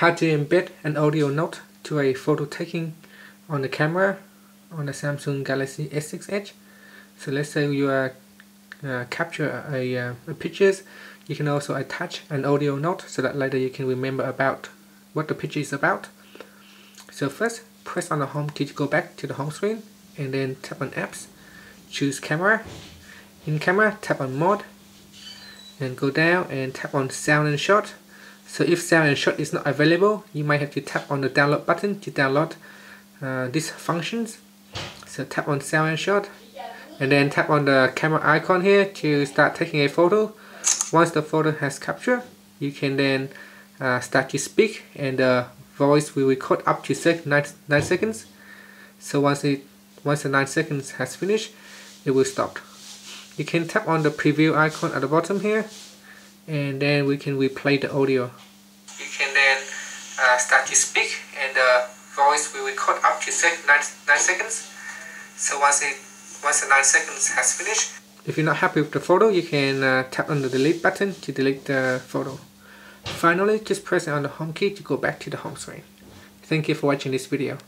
how to embed an audio note to a photo taking on the camera on the Samsung Galaxy S6 Edge. So let's say you are uh, capture a, uh, a pictures, you can also attach an audio note so that later you can remember about what the picture is about. So first, press on the home key to go back to the home screen and then tap on apps, choose camera. In camera, tap on mode and go down and tap on sound and shot so if shot is not available you might have to tap on the download button to download uh, these functions. So tap on shot and then tap on the camera icon here to start taking a photo. Once the photo has captured you can then uh, start to speak and the voice will record up to nine, 9 seconds. So once it once the 9 seconds has finished it will stop. You can tap on the preview icon at the bottom here and then we can replay the audio. You can then uh, start to speak and the voice will record up to six, nine, 9 seconds. So once it once the 9 seconds has finished if you're not happy with the photo you can uh, tap on the delete button to delete the photo. Finally just press on the home key to go back to the home screen. Thank you for watching this video